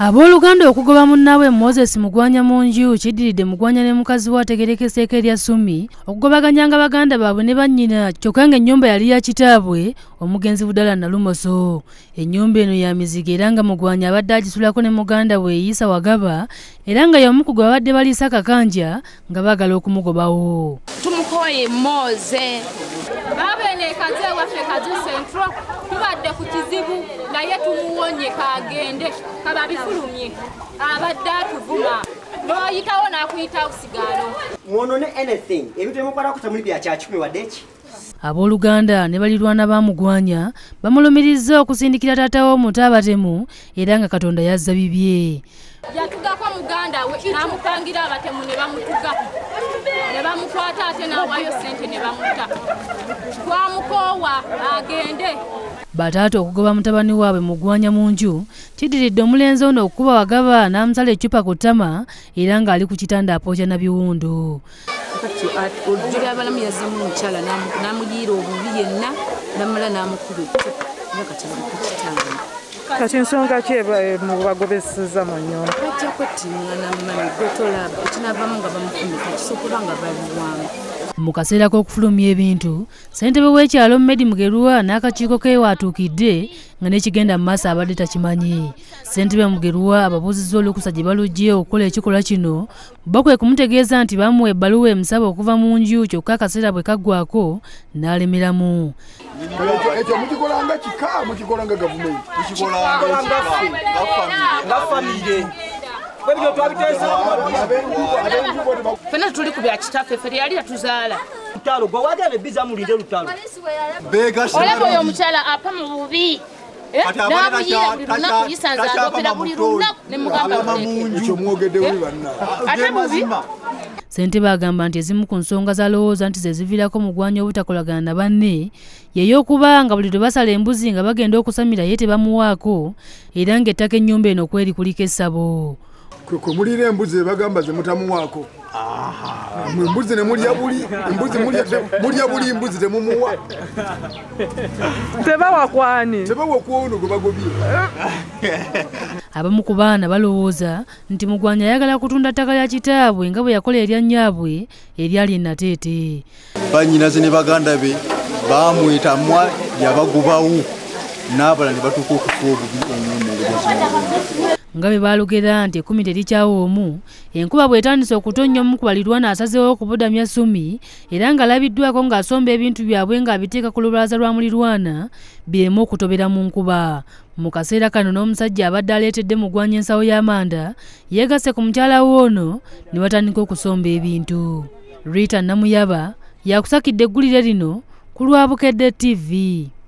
abooluganda okugoba munnaabwe moses mugwanya mu nju kiddiridde mugwanya ne mukazi we ategerekeseeko erya sumi okugobaganyanga baganda baabwe ne bannyina kyokka ng'ennyumba yali ya kitaabwe omugenzi budala nalumoso. Ennyumba eno ya mizigo era nga mugwanya abadde agisulako ne muganda we eyisa wagaba era nga y'omu ku gwe babadde baliisa kakanja nga baagala okumugobawo tumukoye moze. Babeene ekaze ewaffe kazi sentro tubadde ku kizibu naye tumuwonye kagende. Kababifulumye abadde atuvuma. N'oyitawo n'akuyita usigalo mwonone anything. Ebintu emukolako temuli bya kyakikumi wadde ki? Abooluganda ne balirwana bamugwanya bamulumiriza okusindikira taata w'omuto abatemu era nga katonda yazza bibye yatugako muganda we n'amutangira abatemu ne bamutuga ne bamukwata ate n'awaayo sente ne bamuta. Twamukoowa agende. Bataata okugoba mutabani waabwe mugwanya mu nju kiddiridde omulenzi ono okukuba wagaba n'amusala ecupa ku ttama era ng'ali ku kitanda apookya na biwundu olujjuli abalamu yazzamu omukyala n'amuyiira obubi yenna namala n'amukuba ecupa nga kati bali ku kitanda kati ensonga ki mubagobeseza mu nyumba bajja kwettiŋŋana mmanyi gwetolaba ekinavamu nga bamufumika kisobola nga balirwamu mu kaseera k'okufulumya ebintu ssentebe w'ekyalo medi mugerwa n'akakiiko ke waatuukidde nga n'ekigenda mu maaso abadde takimanyi. Ssentebe mugerwa ababuuzizza olukusa gye balugye okukola ekikolwa kino bo kwe kumutegeeza nti bamuwa ebbaluwa emusaba okuva mu nju kyokka akaseera bwe kaggwako n'alemeramu. Ekyo mukikolanga kika? Mukikolanga gavumenti? Nga famire ebyo twabiteesamu fena tuli ku byakitaffe ffe teyali yatuzaala lutalo gwe wagenda ebiza mulinde lutalo olaba oyo omukyala apa mu bubi Eh, ssentebe agamba nti ezimu ku nsonga zalowooza nti ze ziviirako mugwanya obutakolagana na banne yeyokuba nga buli lwe basala embuzi nga bagenda okusamira ye tebamuwaako era ng'ettaka ennyumba eno kweri kuliko essabo kwe kwe mulira embuzi ebagamba ze mutamuwaako. Mwe embuzi ne mulya buli embuzi mulya buli mbuzi temumuwa tebawakwani tebawa kwono gwe bagobye. Abamu ku baana balowooza nti mugwanya ayagala kutunda ttaka lya kitaabwe nga bwe yakola erya nnyaabwe eryali enateete banyinaze ne baganda be bamweta mwa yabagobawo n'abalala ne batuuka okufa obubi ennyumba obuzima nga bwe baalugera nti ekkumi terikyawo omu enkuba bw'etandise okutonnya omu ku balirwana asazeewo okubudamya sumi era ng'alabiddwako ng'asomba ebintu byabwe ng'abiteeka ku lubalaza lwa mulirwana bireme okutobera mu nkuba. Mu kaseera kano n'omusajja abadde aleetedde mugwanya ensawo y'amanda yeegasse ku mukyala we ono ne batandika okusomba ebintu. Rita namuyaba yakusakidde eggulire lino ku lwabukedde namusa